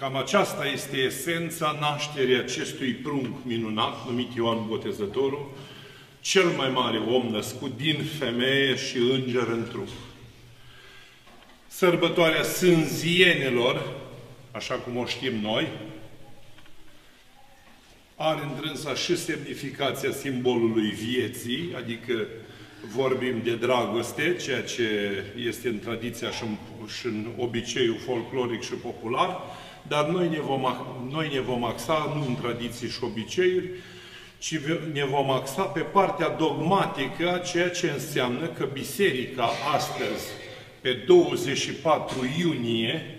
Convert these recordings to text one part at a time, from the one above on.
Cam aceasta este esența nașterii acestui prunc minunat, numit Ioan Botezătorul, cel mai mare om născut din femeie și înger în trup. Sărbătoarea sânzienelor, așa cum o știm noi, are întrânsa și semnificația simbolului vieții, adică vorbim de dragoste, ceea ce este în tradiția și în, și în obiceiul folcloric și popular, dar noi ne, vom, noi ne vom axa nu în tradiții și obiceiuri, ci ne vom axa pe partea dogmatică, ceea ce înseamnă că Biserica astăzi, pe 24 iunie,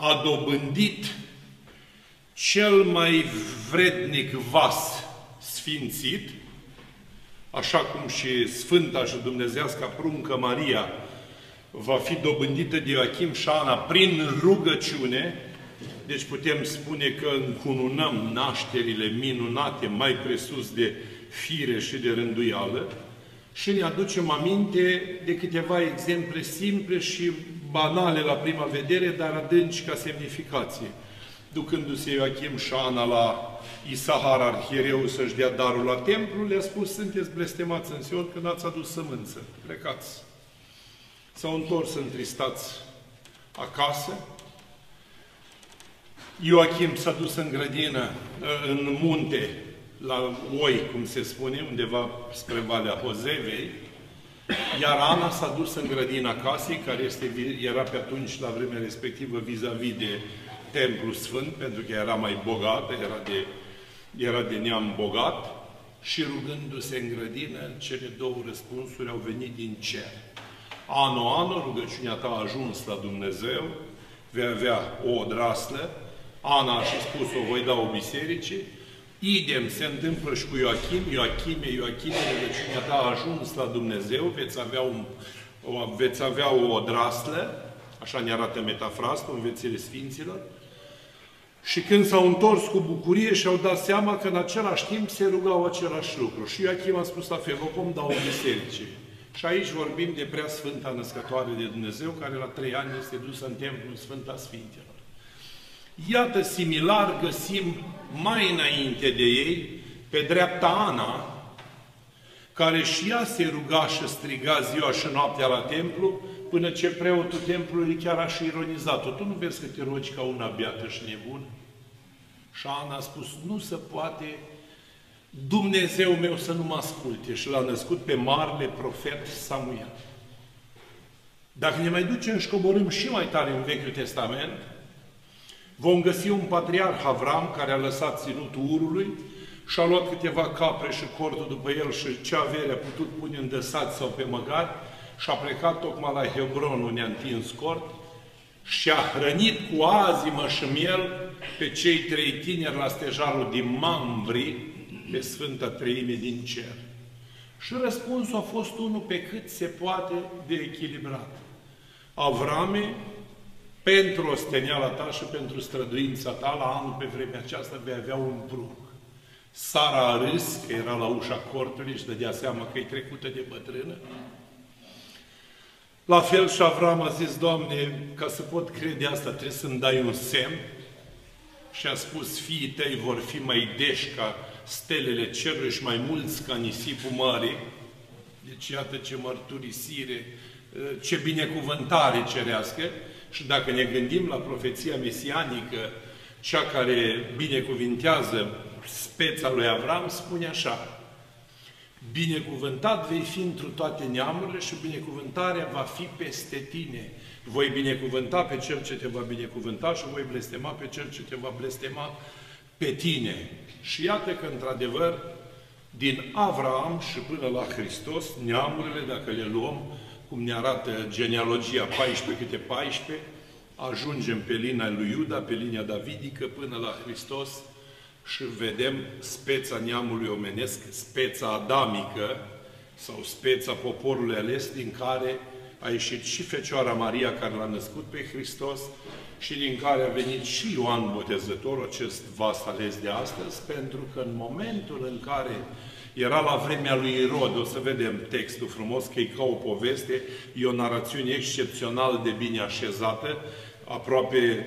a dobândit cel mai vrednic vas sfințit, așa cum și Sfânta și Dumnezească pruncă Maria va fi dobândită de Joachim și Ana prin rugăciune, deci putem spune că încununăm nașterile minunate mai presus de fire și de rânduială și ne aducem aminte de câteva exemple simple și banale la prima vedere, dar adânci ca semnificație. Ducându-se Ioachim și Ana la Isahar, arhiereu, să-și dea darul la templu, le-a spus, sunteți blestemați în Sion că n-ați adus sămânță, plecați. S-au întors întristați acasă. Ioachim s-a dus în grădină, în munte, la Oi, cum se spune, undeva spre Valea Hozevei, iar Ana s-a dus în grădina casei, care este, era pe atunci, la vremea respectivă, vis-a-vis -vis de Templu Sfânt, pentru că era mai bogată, era de, era de neam bogat, și rugându-se în grădină, cele două răspunsuri au venit din cer. Ano, ano, rugăciunea ta a ajuns la Dumnezeu, vei avea o odraslă, Ana a și spus, o voi da o bisericii, Idem se întâmplă și cu Ioachim, Ioachime, Ioachime, rugăciunea ta a ajuns la Dumnezeu, veți avea, un, o, veți avea o odraslă, așa ne arată metafrastul în vețile Sfinților, și când s-au întors cu bucurie și au dat seama că în același timp se rugau același lucru. Și Ioachim a spus la fel, vă vom da o biserice. Și aici vorbim de prea Sfânta Născătoare de Dumnezeu, care la trei ani este dusă în Templul Sfânta Sfintelor. Iată, similar găsim mai înainte de ei, pe dreapta Ana, care și ea se ruga și striga ziua și noaptea la templu, până ce preotul templului chiar a și ironizat-o. Tu nu vezi că te rogi ca una beată și nebună? Și Ana a spus, nu se poate Dumnezeu meu să nu mă asculte și l-a născut pe marele profet Samuel. Dacă ne mai ducem și coborâm și mai tare în Vechiul Testament, vom găsi un patriarh Avram care a lăsat ținutul urului și a luat câteva capre și cortul după el și ce avere a putut pune în dăsat sau pe măgari și a plecat tocmai la Hebron unde a întins cort și a hrănit cu azimă și miel pe cei trei tineri la stejarul din Mamvri, pe Sfânta Treime din cer. Și răspunsul a fost unul pe cât se poate de echilibrat. Avrame, pentru osteniala ta și pentru străduința ta, la anul pe vremea aceasta vei avea un prunc. Sara a râs, că era la ușa cortului și dădea seama că e trecută de bătrână. La fel și Avram a zis, Doamne, ca să pot crede asta, trebuie să-mi dai un semn. Și a spus, fiii tăi vor fi mai deși ca stelele cerului și mai mulți ca nisipul mare. Deci iată ce mărturisire, ce binecuvântare cerească. Și dacă ne gândim la profeția mesianică, cea care binecuvintează speța lui Avram, spune așa, Binecuvântat vei fi întru toate neamurile și binecuvântarea va fi peste tine. Voi binecuvânta pe cel ce te va binecuvânta și voi blestema pe cel ce te va blestema pe tine. Și iată că, într-adevăr, din Avram și până la Hristos, neamurile, dacă le luăm, cum ne arată genealogia 14 câte 14, ajungem pe linia lui Iuda, pe linia davidică, până la Hristos și vedem speța neamului omenesc, speța adamică sau speța poporului ales din care a ieșit și Fecioara Maria care l-a născut pe Hristos și din care a venit și Ioan Botezător, acest vas ales de astăzi, pentru că în momentul în care era la vremea lui Irod, o să vedem textul frumos, că e ca o poveste, e o narațiune excepțional de bine așezată, aproape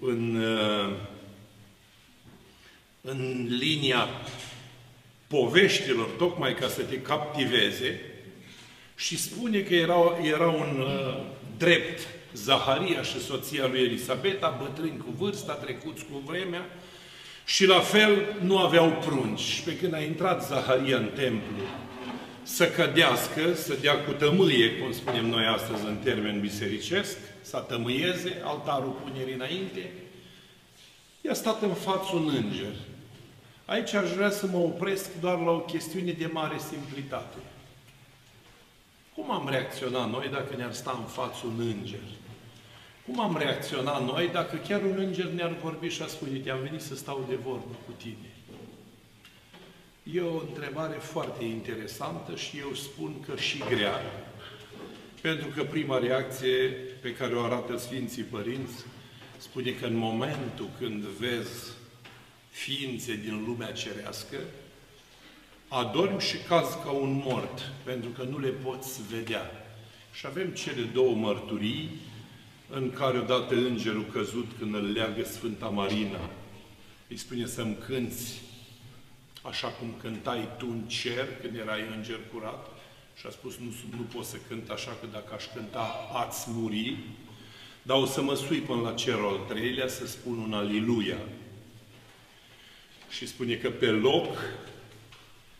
în, uh, în linia poveștilor, tocmai ca să te captiveze, și spune că era, era un uh, drept. Zaharia și soția lui Elisabeta, bătrâni cu vârsta, trecuți cu vremea, și la fel nu aveau prunci. Și pe când a intrat Zaharia în templu să cădească, să dea cu tămâie, cum spunem noi astăzi în termen bisericesc, să tămâieze, altarul punerii înainte, i-a stat în față un înger. Aici aș vrea să mă opresc doar la o chestiune de mare simplitate. Cum am reacționat noi dacă ne-ar sta în față un înger? Cum am reacționat noi dacă chiar un înger ne-ar vorbi și a spune, te-am venit să stau de vorbă cu tine? E o întrebare foarte interesantă și eu spun că și grea, pentru că prima reacție pe care o arată Sfinții Părinți spune că în momentul când vezi ființe din lumea cerească, adormi și cazi ca un mort, pentru că nu le poți vedea. Și avem cele două mărturii în care odată îngerul căzut când îl leagă Sfânta Marina, îi spune să-mi cânți așa cum cântai tu în cer când erai înger curat și a spus nu, nu pot să cânt așa că dacă aș cânta ați muri, dar o să mă sui până la cerul al treilea să spun un aliluia. Și spune că pe loc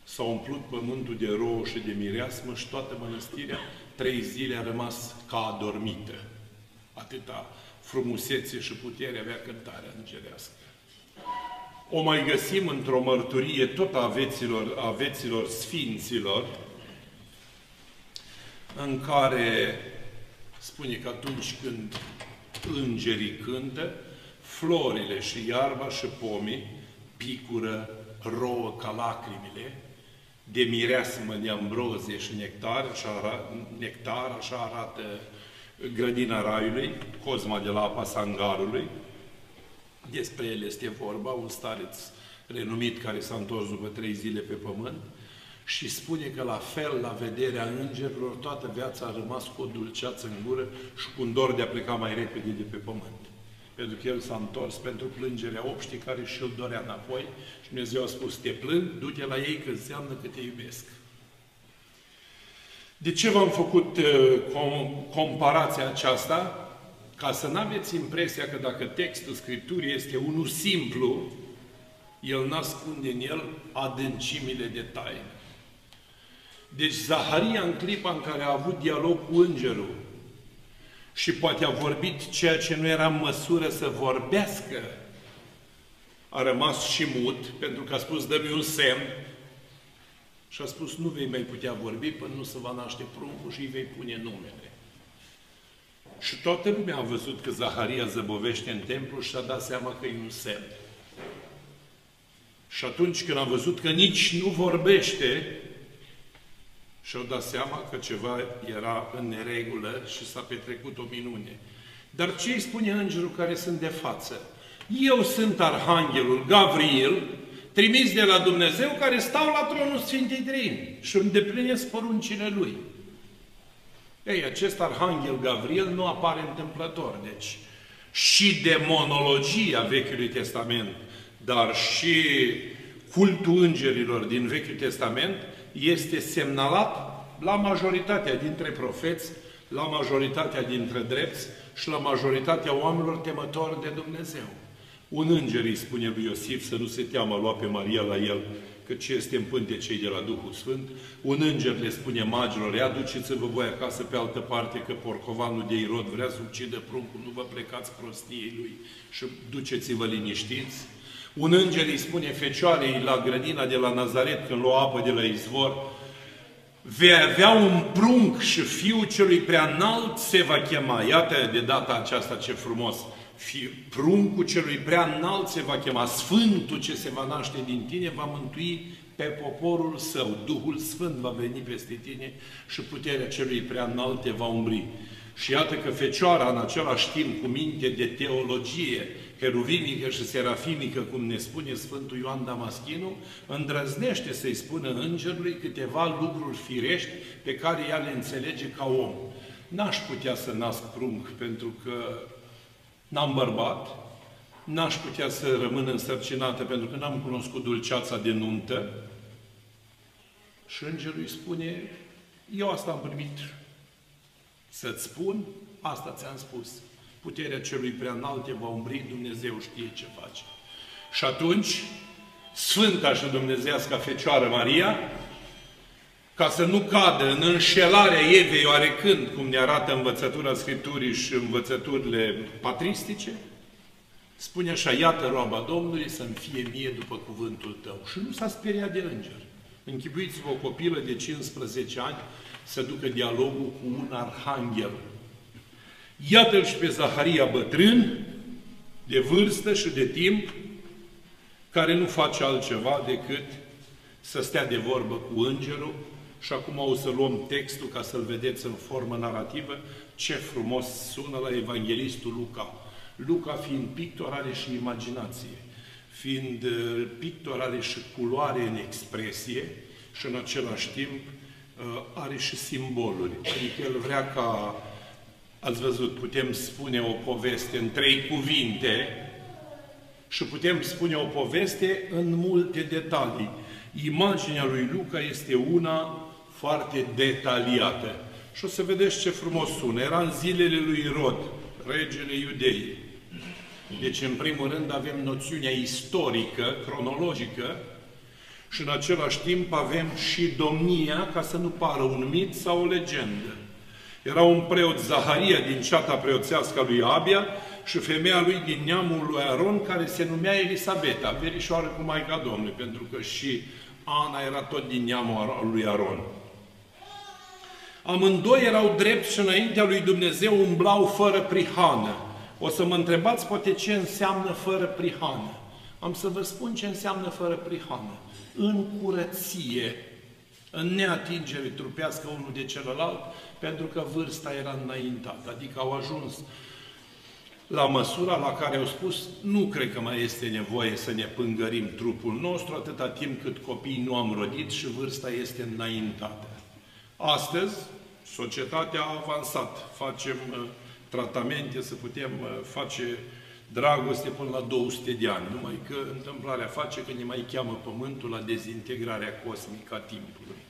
s-a umplut pământul de rouă și de mireasmă și toată mănăstirea trei zile a rămas ca adormită. Atâta frumusețe și putere avea cântarea îngerească. O mai găsim într-o mărturie tot a veților, a veților sfinților, în care spune că atunci când îngerii cântă, florile și iarba și pomii picură rouă ca lacrimile, de mireasmă de ambrozie și nectar, așa arată, nectar, așa arată grădina Raiului, Cosma de la apa Sangarului. Despre el este vorba, un stareț renumit care s-a întors după trei zile pe pământ și spune că la fel, la vederea îngerilor, toată viața a rămas cu o dulceață în gură și cu un dor de a pleca mai repede de pe pământ. Pentru că el s-a întors pentru plângerea obștii care și-l dorea înapoi și Dumnezeu a spus, te plâng, du-te la ei că înseamnă că te iubesc. De ce v-am făcut uh, com comparația aceasta? Ca să nu aveți impresia că dacă textul Scripturii este unul simplu, el n-ascunde în el adâncimile de taină. Deci Zaharia, în clipa în care a avut dialog cu îngerul și poate a vorbit ceea ce nu era în măsură să vorbească, a rămas și mut, pentru că a spus, dă-mi un semn, și a spus, nu vei mai putea vorbi până nu se va naște pruncul și îi vei pune numele. Și toată lumea a văzut că Zaharia zăbovește în templu și s-a dat seama că e un semn. Și atunci când a văzut că nici nu vorbește, și-au dat seama că ceva era în neregulă și s-a petrecut o minune. Dar ce îi spune îngerul care sunt de față? Eu sunt arhanghelul Gabriel, trimis de la Dumnezeu, care stau la tronul Sfintei Trăini și îndeplinesc poruncile Lui. Ei, acest arhanghel Gabriel nu apare întâmplător, deci și demonologia Vechiului Testament, dar și cultul îngerilor din Vechiul Testament este semnalat la majoritatea dintre profeți, la majoritatea dintre drepți și la majoritatea oamenilor temători de Dumnezeu. Un înger îi spune lui Iosif să nu se teamă lua pe Maria la el, că ce este în pânte cei de la Duhul Sfânt. Un înger le spune magilor, ia duceți-vă voi acasă pe altă parte, că porcovanul de Irod vrea să ucidă pruncul, nu vă plecați prostiei lui și duceți-vă liniștiți. Un înger îi spune fecioarei la grădina de la Nazaret, când lua apă de la izvor, vei avea un prunc și fiul celui prea înalt se va chema. Iată de data aceasta ce frumos! pruncul celui prea înalt se va chema, Sfântul ce se va naște din tine va mântui pe poporul său. Duhul Sfânt va veni peste tine și puterea celui prea înalt te va umbri. Și iată că Fecioara, în același timp, cu minte de teologie, heruvimică și serafimică, cum ne spune Sfântul Ioan Damaschinu, îndrăznește să-i spună îngerului câteva lucruri firești pe care ea le înțelege ca om. N-aș putea să nasc prunc pentru că n-am bărbat, n-aș putea să rămân însărcinată pentru că n-am cunoscut dulceața de nuntă. Și îngerul îi spune, eu asta am primit să-ți spun, asta ți-am spus. Puterea celui prea înalte va umbri, Dumnezeu știe ce face. Și atunci, Sfânta și Dumnezească Fecioară Maria, ca să nu cadă în înșelarea Evei oarecând, cum ne arată învățătura Scripturii și învățăturile patristice, spune așa, iată roaba Domnului să-mi fie mie după cuvântul tău. Și nu s-a speriat de înger. Închipuiți-vă o copilă de 15 ani să ducă dialogul cu un arhanghel. Iată-l și pe Zaharia bătrân, de vârstă și de timp, care nu face altceva decât să stea de vorbă cu îngerul și acum o să luăm textul ca să-l vedeți în formă narrativă, ce frumos sună la Evanghelistul Luca. Luca fiind pictor are și imaginație, fiind uh, pictor are și culoare în expresie și în același timp uh, are și simboluri. Adică el vrea ca, ați văzut, putem spune o poveste în trei cuvinte și putem spune o poveste în multe detalii. Imaginea lui Luca este una foarte detaliată. Și o să vedeți ce frumos sună. Era în zilele lui Rod, regele iudei. Deci, în primul rând, avem noțiunea istorică, cronologică, și în același timp avem și domnia, ca să nu pară un mit sau o legendă. Era un preot Zaharia din ceata preoțească a lui Abia și femeia lui din neamul lui Aron, care se numea Elisabeta, verișoară cu Maica Domnului, pentru că și Ana era tot din neamul lui Aron. Amândoi erau drept și înaintea lui Dumnezeu umblau fără prihană. O să mă întrebați poate ce înseamnă fără prihană. Am să vă spun ce înseamnă fără prihană. În curăție, în neatingere trupească unul de celălalt, pentru că vârsta era înaintată, adică au ajuns la măsura la care au spus, nu cred că mai este nevoie să ne pângărim trupul nostru atâta timp cât copiii nu am rodit și vârsta este înaintată. Astăzi, societatea a avansat. Facem uh, tratamente să putem uh, face dragoste până la 200 de ani, numai că întâmplarea face că ne mai cheamă Pământul la dezintegrarea cosmică a timpului.